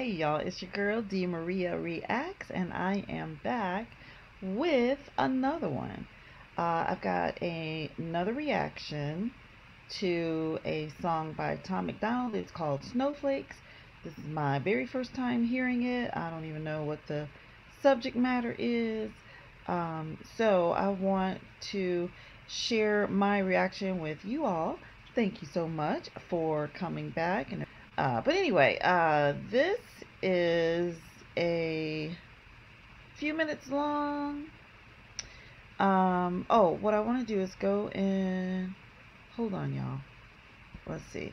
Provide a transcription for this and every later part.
Hey y'all, it's your girl D'Maria Reacts, and I am back with another one. Uh, I've got a, another reaction to a song by Tom MacDonald. It's called Snowflakes. This is my very first time hearing it. I don't even know what the subject matter is. Um, so I want to share my reaction with you all. Thank you so much for coming back. And uh, but anyway, uh, this is a few minutes long. Um, oh, what I want to do is go and hold on, y'all. Let's see.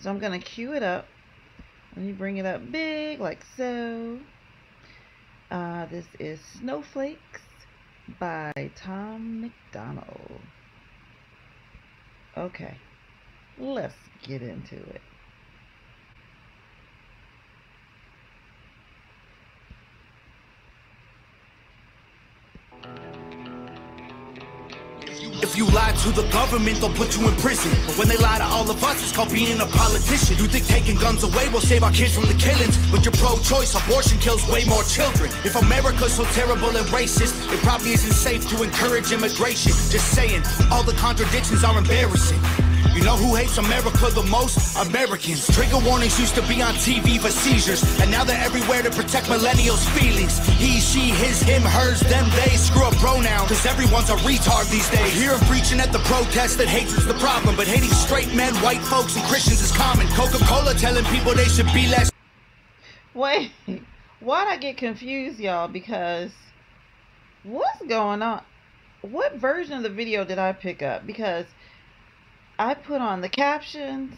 So I'm gonna cue it up. Let me bring it up big, like so. Uh, this is Snowflakes by Tom MacDonald. Okay, let's get into it. You lie to the government, they'll put you in prison. But when they lie to all of us, it's called being a politician. You think taking guns away will save our kids from the killings? But you're pro-choice, abortion kills way more children. If America's so terrible and racist, it probably isn't safe to encourage immigration. Just saying, all the contradictions are embarrassing. You know who hates America the most? Americans. Trigger warnings used to be on TV for seizures, and now they're everywhere to protect millennials' feelings. He, she, his, him, hers, them, they. Screw a pronoun, cause everyone's a retard these days. Hear him preaching at the protest that hatred's the problem, but hating straight men, white folks, and Christians is common. Coca Cola telling people they should be less. Wait, why'd I get confused, y'all? Because what's going on? What version of the video did I pick up? Because I put on the captions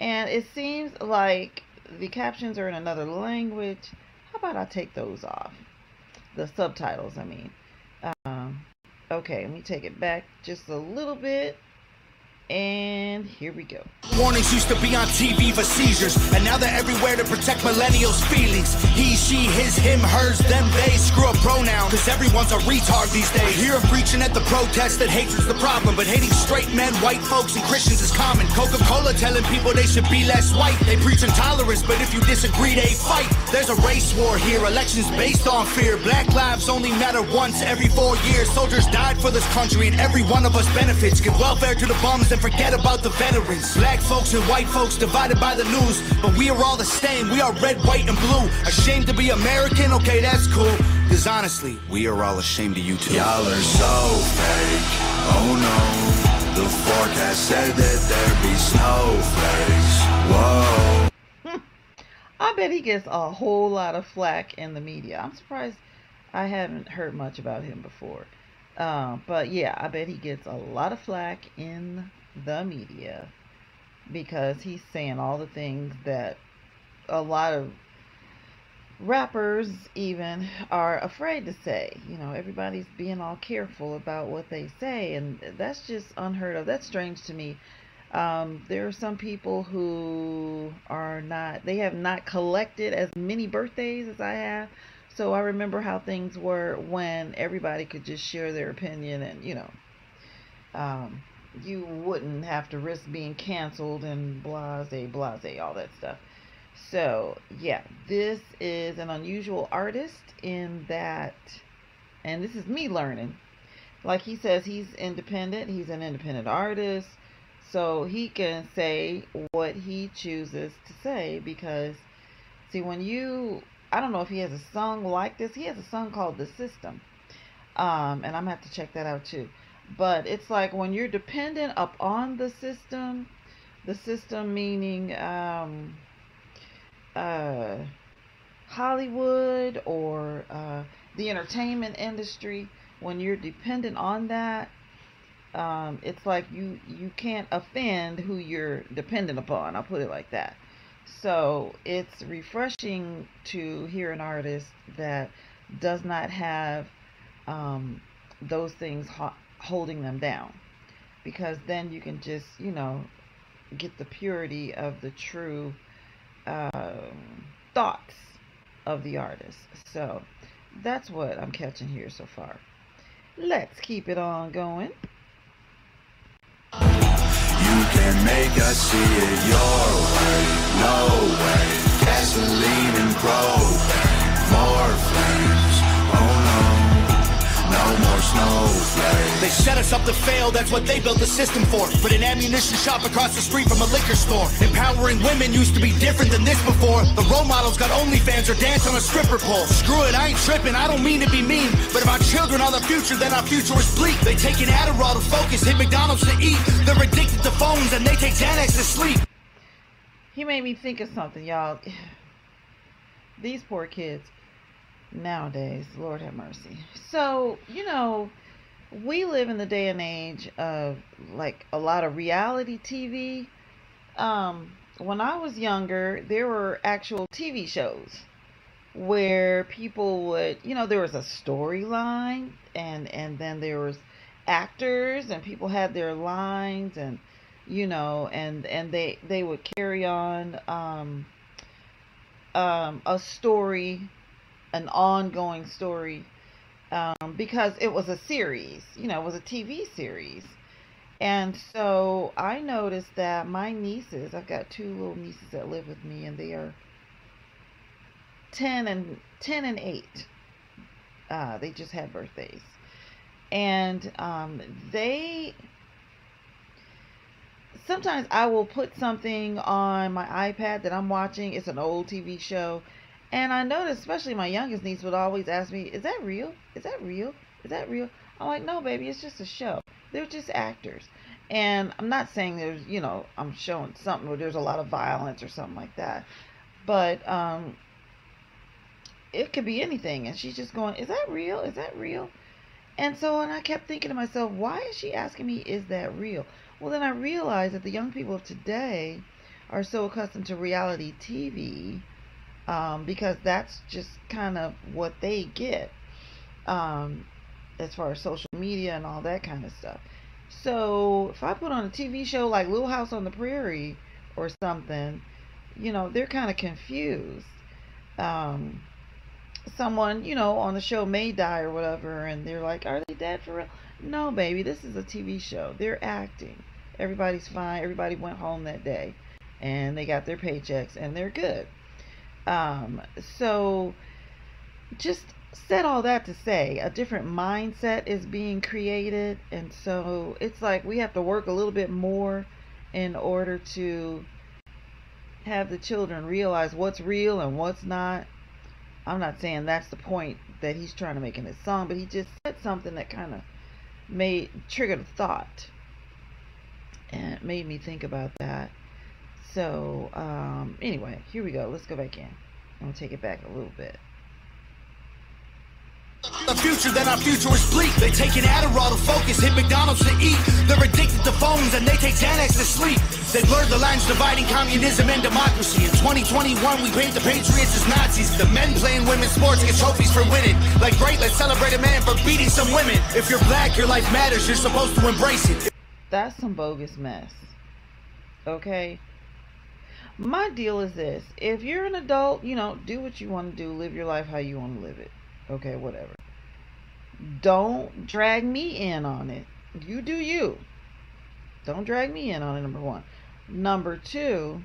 and it seems like the captions are in another language. How about I take those off? The subtitles, I mean. Um, okay, let me take it back just a little bit. And here we go. Warnings used to be on TV for seizures, and now they're everywhere to protect millennials' feelings. He, she, his, him, hers, them, they. Screw a pronoun, cause everyone's a retard these days. Hear him preaching at the protest that hatred's the problem, but hating straight men, white folks, and Christians is common. Coca Cola telling people they should be less white. They preach intolerance, but if you disagree, they fight. There's a race war here, elections based on fear. Black lives only matter once every four years. Soldiers died for this country, and every one of us benefits. Give welfare to the bums and forget about the veterans. Black folks and white folks divided by the news, but we are all the same. We are red, white, and blue. Ashamed to be American? Okay, that's cool. Cause honestly, we are all ashamed of you too. Y'all are so fake. Oh no. The forecast said that there'd be snowflakes. Whoa. I bet he gets a whole lot of flack in the media. I'm surprised I haven't heard much about him before. Uh, but yeah, I bet he gets a lot of flack in the media because he's saying all the things that a lot of rappers even are afraid to say. You know, everybody's being all careful about what they say, and that's just unheard of. That's strange to me. Um, there are some people who are not, they have not collected as many birthdays as I have. So I remember how things were when everybody could just share their opinion and, you know, um, you wouldn't have to risk being canceled and blase, blase, all that stuff. So, yeah, this is an unusual artist in that, and this is me learning. Like he says, he's independent, he's an independent artist, so he can say what he chooses to say because, see, when you I don't know if he has a song like this. He has a song called The System. Um, and I'm going to have to check that out too. But it's like when you're dependent upon the system, the system meaning um, uh, Hollywood or uh, the entertainment industry, when you're dependent on that, um, it's like you, you can't offend who you're dependent upon. I'll put it like that. So it's refreshing to hear an artist that does not have um, those things holding them down. Because then you can just, you know, get the purity of the true uh, thoughts of the artist. So that's what I'm catching here so far. Let's keep it on going can make us see it your way, no way. Gasoline They set us up to fail, that's what they built the system for. But an ammunition shop across the street from a liquor store. Empowering women used to be different than this before. The role models got OnlyFans or dance on a stripper pole. Screw it, I ain't tripping, I don't mean to be mean. But if our children are the future, then our future is bleak. They take an Adderall to focus, hit McDonald's to eat. They're addicted to phones and they take Xanax to sleep. He made me think of something, y'all. These poor kids nowadays, Lord have mercy. So, you know, we live in the day and age of like a lot of reality TV. Um, when I was younger, there were actual TV shows where people would, you know, there was a storyline and and then there was actors and people had their lines and you know and and they they would carry on um um a story an ongoing story um because it was a series you know it was a TV series. And so I noticed that my nieces I've got two little nieces that live with me and they are 10 and 10 and 8 uh they just had birthdays. And um, they sometimes I will put something on my iPad that I'm watching. It's an old TV show, and I noticed, especially my youngest niece would always ask me, "Is that real? Is that real? Is that real?" I'm like, "No, baby, it's just a show. They're just actors." And I'm not saying there's, you know, I'm showing something where there's a lot of violence or something like that, but um, it could be anything. And she's just going, "Is that real? Is that real?" And so, and I kept thinking to myself, why is she asking me, is that real? Well, then I realized that the young people of today are so accustomed to reality TV um, because that's just kind of what they get um, as far as social media and all that kind of stuff. So, if I put on a TV show like Little House on the Prairie or something, you know, they're kind of confused. Um, someone, you know, on the show may die or whatever, and they're like, Are they dead for real? No, baby, this is a TV show. They're acting. Everybody's fine. Everybody went home that day and they got their paychecks and they're good. Um, so just said all that to say a different mindset is being created and so it's like we have to work a little bit more in order to have the children realize what's real and what's not I'm not saying that's the point that he's trying to make in his song, but he just said something that kind of made triggered a thought, and it made me think about that. So um, anyway, here we go. Let's go back in. I'm gonna take it back a little bit. The future, then our future is bleak. They take an Adderall to focus, hit McDonald's to eat. They're addicted to phones and they take Xanax to sleep. They blur the lines dividing communism and democracy. In 2021, we paint the patriots as Nazis. The men playing women's sports get trophies for winning. Like, great, let's celebrate a man for beating some women. If you're black, your life matters. You're supposed to embrace it. That's some bogus mess. Okay? My deal is this if you're an adult, you know, do what you want to do, live your life how you want to live it. Okay, whatever. Don't drag me in on it. You do you. Don't drag me in on it, number one. Number two,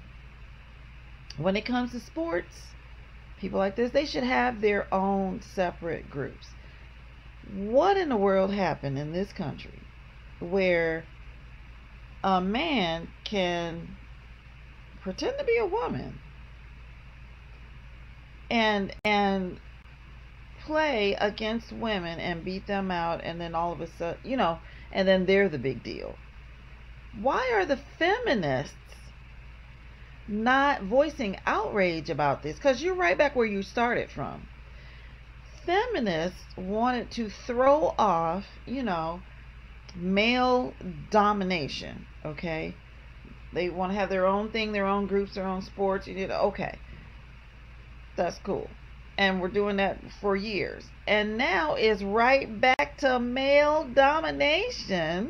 when it comes to sports, people like this, they should have their own separate groups. What in the world happened in this country where a man can pretend to be a woman. And and play against women and beat them out and then all of a sudden you know and then they're the big deal. Why are the feminists not voicing outrage about this? Because you're right back where you started from. Feminists wanted to throw off you know male domination okay they want to have their own thing their own groups their own sports you know okay that's cool and we're doing that for years. And now it's right back to male domination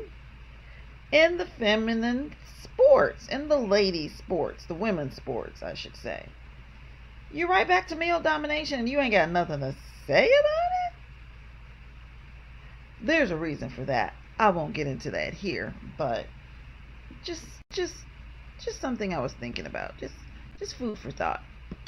in the feminine sports, in the ladies' sports, the women's sports, I should say. You're right back to male domination and you ain't got nothing to say about it? There's a reason for that. I won't get into that here, but just just just something I was thinking about. Just just food for thought.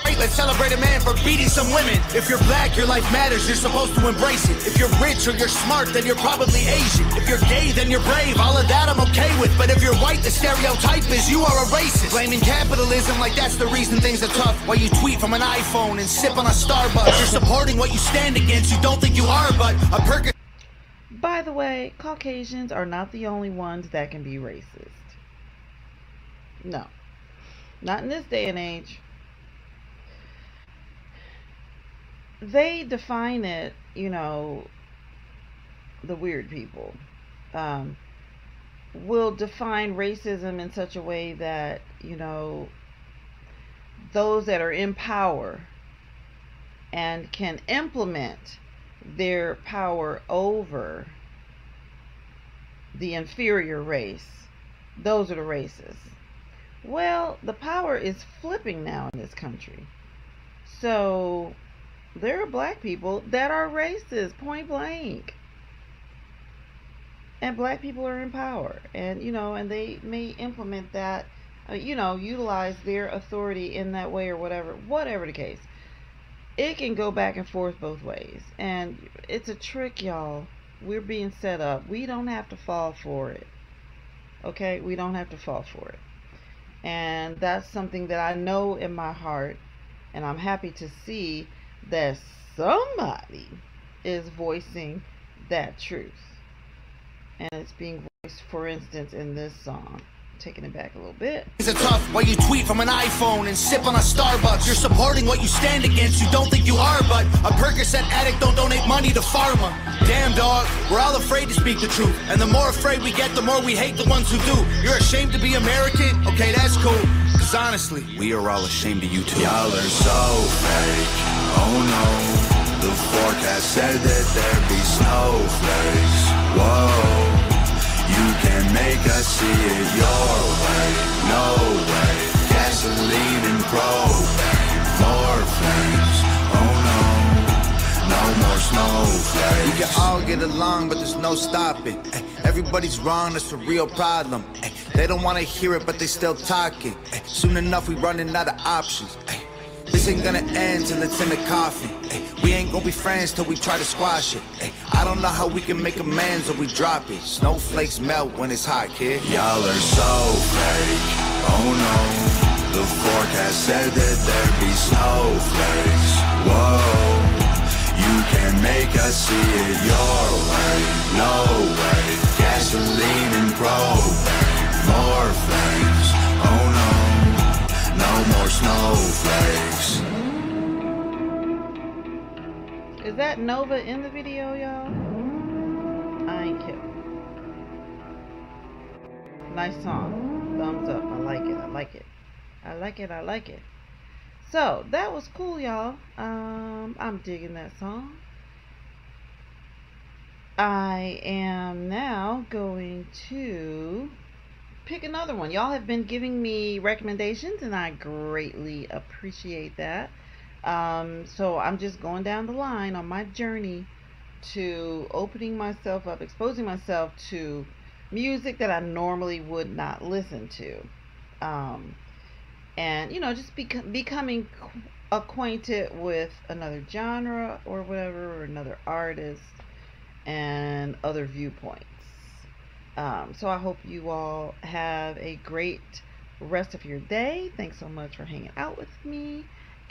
Let's celebrate a man for beating some women. If you're black, your life matters, you're supposed to embrace it. If you're rich or you're smart, then you're probably Asian. If you're gay, then you're brave, all of that I'm okay with. But if you're white, the stereotype is you are a racist. Blaming capitalism like that's the reason things are tough. While you tweet from an iPhone and sip on a Starbucks. You're supporting what you stand against, you don't think you are, but a Percocet. By the way, Caucasians are not the only ones that can be racist. No. Not in this day and age. they define it, you know, the weird people um, will define racism in such a way that, you know, those that are in power and can implement their power over the inferior race, those are the racists. Well, the power is flipping now in this country. So there are black people that are racist, point blank. And black people are in power. And, you know, and they may implement that, uh, you know, utilize their authority in that way or whatever, whatever the case. It can go back and forth both ways. And it's a trick, y'all. We're being set up. We don't have to fall for it. Okay? We don't have to fall for it. And that's something that I know in my heart. And I'm happy to see that somebody is voicing that truth. And it's being voiced, for instance, in this song. Taking it back a little bit. Is it tough while you tweet from an iPhone and sip on a Starbucks? You're supporting what you stand against, you don't think you are, but a Percocet addict don't donate money to pharma. Damn, dog, we're all afraid to speak the truth. And the more afraid we get, the more we hate the ones who do. You're ashamed to be American? Okay, that's cool. Cause honestly, we are all ashamed of you too. Y'all are so fake. Oh no, the forecast said that there'd be snowflakes. Whoa, can make us see it your way. No way, gasoline and propane, more flames. Oh no, no more snowflakes. We can all get along, but there's no stopping. Eh, everybody's wrong, that's a real problem. Eh, they don't wanna hear it, but they still talking. Eh, soon enough, we running out of options. This ain't gonna end till it's in the coffin. We ain't gonna be friends till we try to squash it. Ay, I don't know how we can make amends or we drop it. Snowflakes melt when it's hot, kid. Y'all are so fake. Oh no, the forecast said that there'd be snowflakes. Whoa, you can make us see it your way, Nova in the video, y'all? I ain't kidding. Nice song. Thumbs up. I like it. I like it. I like it. I like it. So that was cool, y'all. Um, I'm digging that song. I am now going to pick another one. Y'all have been giving me recommendations, and I greatly appreciate that. Um, so I'm just going down the line on my journey to opening myself up, exposing myself to music that I normally would not listen to. Um, and, you know, just bec- becoming acquainted with another genre or whatever, or another artist and other viewpoints. Um, so I hope you all have a great rest of your day. Thanks so much for hanging out with me.